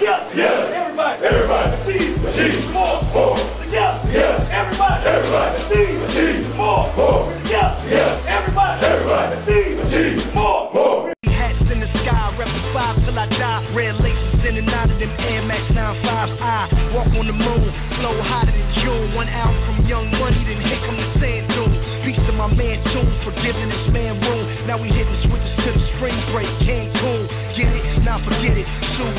Together. Together. Everybody. Everybody. Achieve. Achieve. More. More. Together. Together. Everybody. Everybody. Achieve. Achieve. More. More. Together. Together. Everybody. Everybody. Achieve. Achieve. More. More. Hats in the sky, reppin' five till I die. Red laces in and out of them Air Max 95s. I walk on the moon, flow hotter than June. One out from Young Money, then here come the sand dune. Peace to my man Tune for giving this man room. Now we hitting switches to the spring break, Cancun. Get it? Now forget it.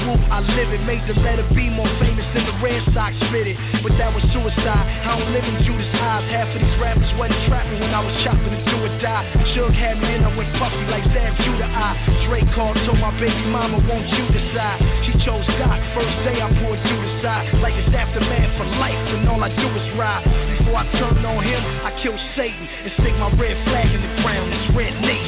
Woo, I live it. Made the letter B more famous than the Red Sox fitted. But that was suicide. I don't live in Judas' eyes. Half of these rappers wasn't trapping when I was chopping to do or die. Suge had me, then I went puffy like Zab Judah. I Drake called, told my baby mama, won't you decide? She chose Doc. First day I poured the side. Like it's aftermath for life, and all I do is ride. Before I turn on him, I kill Satan and stick my red flag in the ground. It's Red Nation.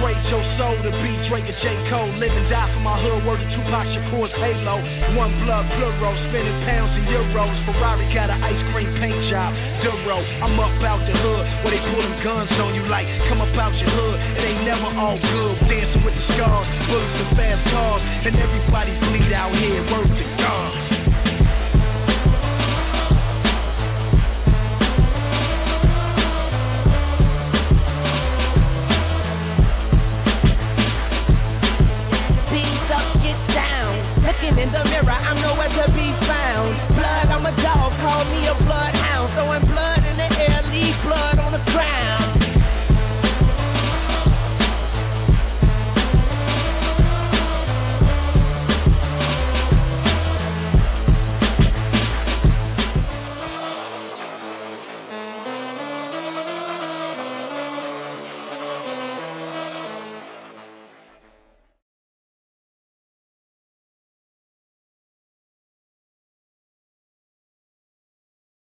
Trade your soul to be Drake or J. Cole. Live and die for my hood, word to Tupac Shakur's halo. One blood, plural, spending pounds and euros. Ferrari got an ice cream paint job, Duro. I'm up out the hood where they pulling guns on you like, come up out your hood. It ain't never all good. Dancing with the scars, bullets and fast cars. And everybody I'm nowhere to be found. Blood, I'm a dog, call me a blood